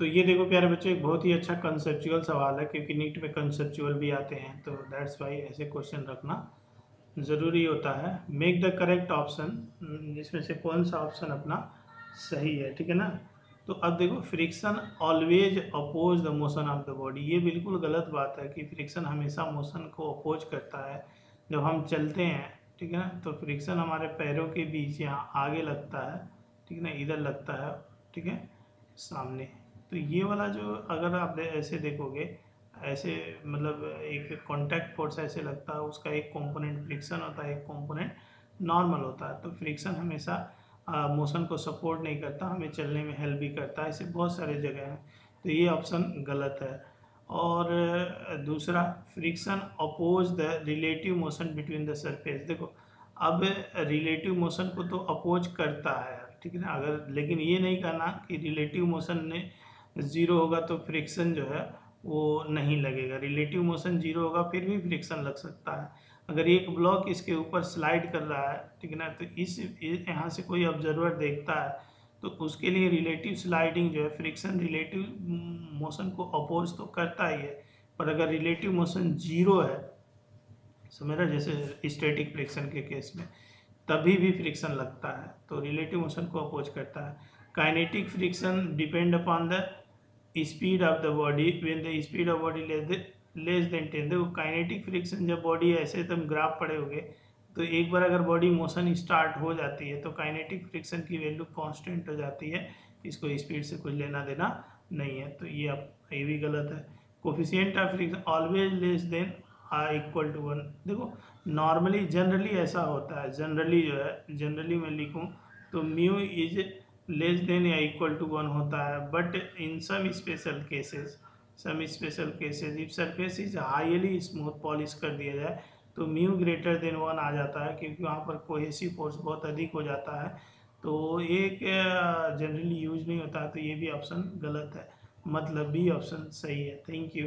तो ये देखो प्यारे बच्चों, एक बहुत ही अच्छा कंसेप्चुअल सवाल है, क्योंकि नीट में कंसेप्चुअल भी आते हैं तो दैट्स वाई ऐसे क्वेश्चन रखना ज़रूरी होता है। मेक द करेक्ट ऑप्शन जिसमें से कौन सा ऑप्शन अपना सही है, ठीक है ना? तो अब देखो friction always oppose the motion of the body ये बिल्कुल गलत बात है कि फ्रिक्शन हमेशा मोशन को अपोज करता है। जब हम चलते हैं, ठीक है ना तो फ्रिक्शन हमारे पैरों के बीच यहाँ आगे लगता है, ठीक है ना, इधर लगता है, ठीक है, सामने। तो ये वाला जो अगर आप ऐसे देखोगे, ऐसे मतलब एक कॉन्टैक्ट फोर्स ऐसे लगता है, उसका एक कंपोनेंट फ्रिक्शन होता है, एक कंपोनेंट नॉर्मल होता है तो फ्रिक्शन हमेशा मोशन को सपोर्ट नहीं करता, हमें चलने में हेल्प भी करता है, ऐसे बहुत सारे जगह हैं। तो ये ऑप्शन गलत है। और दूसरा friction oppose the relative motion between the surface देखो, अब रिलेटिव मोशन को तो अपोज करता है, ठीक है ना? अगर, लेकिन ये नहीं कहना कि रिलेटिव मोशन ने ज़ीरो होगा तो फ्रिक्शन जो है वो नहीं लगेगा। रिलेटिव मोशन ज़ीरो होगा, फिर भी फ्रिक्शन लग सकता है। अगर एक ब्लॉक इसके ऊपर स्लाइड कर रहा है, ठीक है ना तो इस यहाँ से कोई ऑब्जर्वर देखता है तो उसके लिए रिलेटिव स्लाइडिंग जो है फ्रिक्शन रिलेटिव मोशन को अपोज तो करता ही है। पर अगर रिलेटिव मोशन ज़ीरो है समझ रहा जैसे स्टेटिक फ्रिक्शन के केस में, तभी भी फ्रिक्शन लगता है तो रिलेटिव मोशन को अपोज करता है। Kinetic friction depend upon the speed of the body when the speed of body less less than ten देखो काइनेटिक फ्रिक्शन जब बॉडी ऐसे तुम ग्राफ पड़े होगे तो एक बार अगर बॉडी मोशन स्टार्ट हो जाती है तो काइनेटिक फ्रिक्शन की वैल्यू कांस्टेंट हो जाती है, इसको स्पीड से कुछ लेना देना नहीं है तो ये अब ये भी गलत है। Coefficient of friction always less than or equal to one देखो नॉर्मली जनरली ऐसा होता है जनरली जो है जनरली मैं लिखूँ तो म्यू इज़ लेस देन या इक्वल टू वन होता है but in some special cases some special cases if surface is highly smooth polish कर दिया जाए तो म्यू ग्रेटर देन वन आ जाता है, क्योंकि वहाँ पर कोहेसिव फोर्स बहुत अधिक हो जाता है। तो एक जनरली यूज़ नहीं होता तो ये भी ऑप्शन गलत है। मतलब बी ऑप्शन सही है। Thank you